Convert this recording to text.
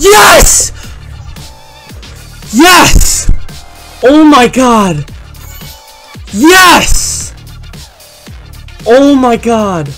Yes! Yes! Oh my god! Yes! Oh my god!